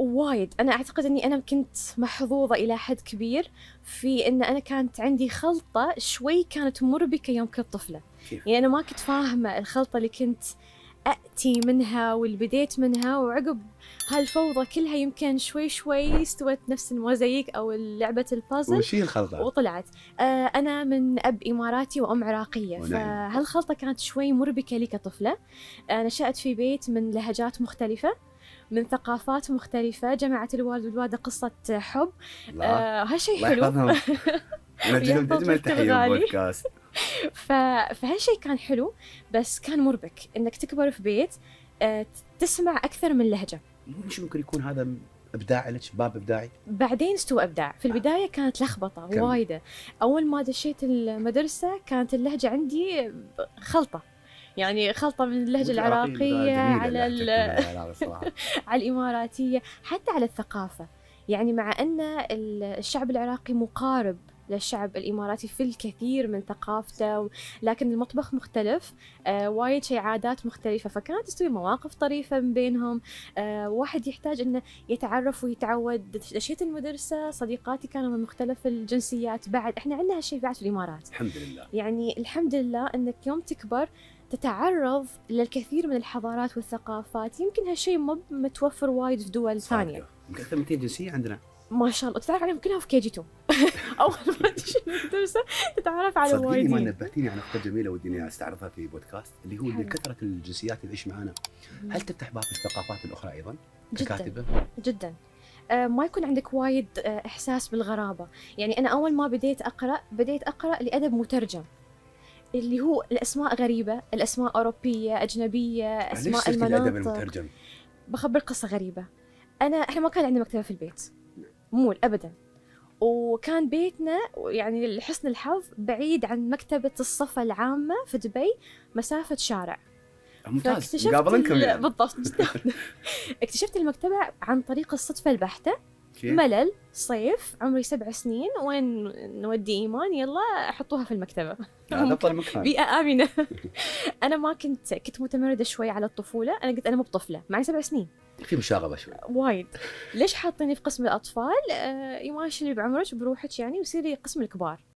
وايد أنا أعتقد إني أنا كنت محظوظة إلى حد كبير في إن أنا كانت عندي خلطة شوي كانت مربكة يوم كنت طفلة؟ يعني أنا ما كنت فاهمة الخلطة اللي كنت اتي منها واللي بديت منها وعقب هالفوضى كلها يمكن شوي شوي استوت نفس الموزاييك أو لعبة البازل وش هي الخلطة؟ وطلعت آه أنا من أب إماراتي وأم عراقية ونعم. فهالخلطة كانت شوي مربكة لي كطفلة آه نشأت في بيت من لهجات مختلفة من ثقافات مختلفة. جمعت الوالد والوالدة قصة حب. آه هالشيء حلو. الغالي. بودكاست. ف... فهالشيء كان حلو بس كان مربك إنك تكبر في بيت آه تسمع أكثر من لهجة. مش ممكن يكون هذا ابداع لك؟ باب إبداعي. بعدين استوى إبداع. في البداية كانت لخبطة. وايدة. أول ما دشيت المدرسة كانت اللهجة عندي خلطة. يعني خلطة من اللهجة العراقية على على الإماراتية حتى على الثقافة. يعني مع أن ال- الشعب العراقي مقارب للشعب الإماراتي في الكثير من ثقافته لكن المطبخ مختلف آه وايد شيء عادات مختلفة. فكانت تستوي مواقف طريفة من بينهم آه واحد يحتاج إنه يتعرف ويتعود. دشيت المدرسة صديقاتي كانوا من مختلف الجنسيات بعد. إحنا عندنا هالشيء بعد في الإمارات. الحمد لله. يعني الحمد لله إنك يوم تكبر تتعرض للكثير من الحضارات والثقافات. يمكن هالشيء مو متوفر وايد في دول ثانية. يمكن أكثر من 200 جنسية عندنا؟ ما شاء الله. تتعرف عليهم كلها في كي جي 2 أول ما تجي المدرسة تتعرف على صدقيني ما نبهتيني على نقطة جميلة ودي إني أستعرضها في بودكاست اللي هو حلو. لكثره الجنسيات اللي تعيش معنا هل تفتح باب الثقافات الأخرى أيضا جدا. ككاتبة؟ جدا. آه، ما يكون عندك وايد آه، إحساس بالغرابة. يعني أنا أول ما بديت أقرأ بديت أقرأ لأدب مترجم. اللي هو الأسماء غريبة الأسماء أوروبية أجنبية ليش أسماء المناطق. المترجم؟ بخبر قصة غريبة. أنا إحنا ما كان عندنا مكتبة في البيت. مول أبدا. وكان بيتنا يعني لحسن الحظ بعيد عن مكتبة الصفة العامة في دبي مسافة شارع. ممتاز. ال- يعني. بالضبط. اكتشفت المكتبة عن طريق الصدفة البحتة؟ ملل صيف عمري سبع سنين وين نودي إيمان؟ يلا حطوها في مكان بيئة آمنة. أنا ما كنت كنت متمردة شوي على الطفولة. أنا قلت أنا مو بطفلة معي سبع سنين. في مشاغبة شوي. وايد. ليش حاطيني في قسم الأطفال؟ آه يماشي اللي بعمرك؟ بروحك يعني وسيري قسم الكبار.